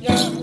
yeah.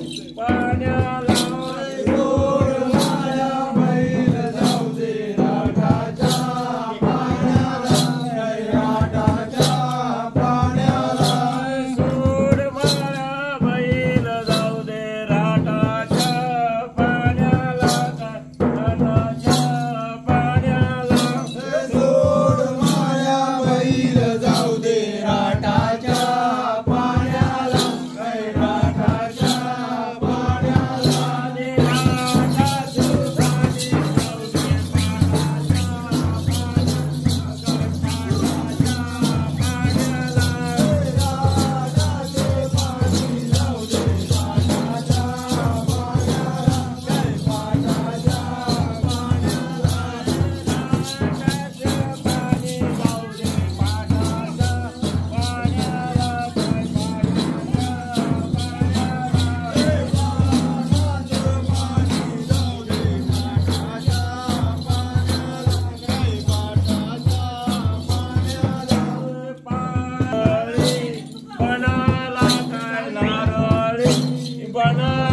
完了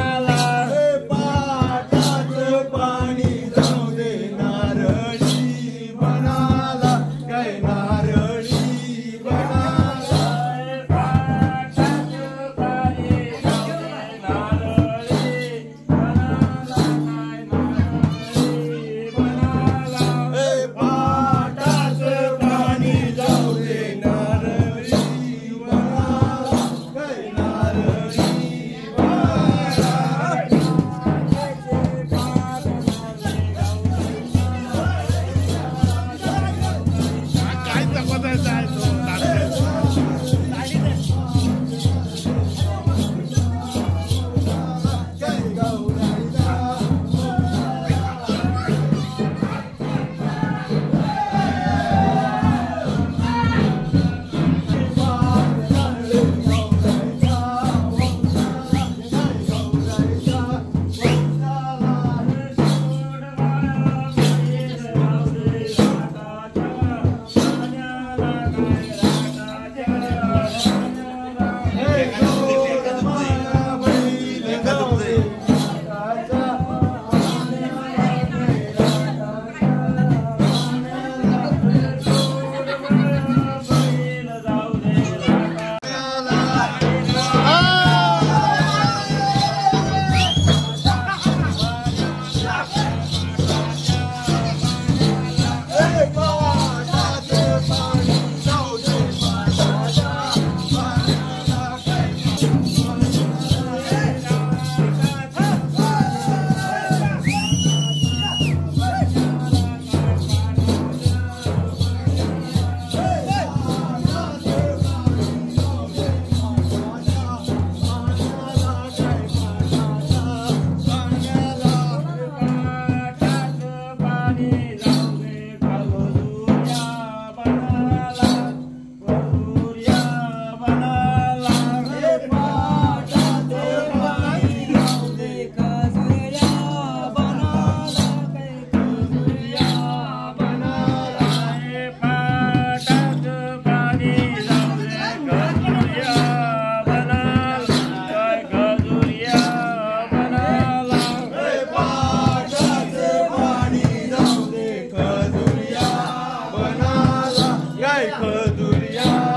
dunia.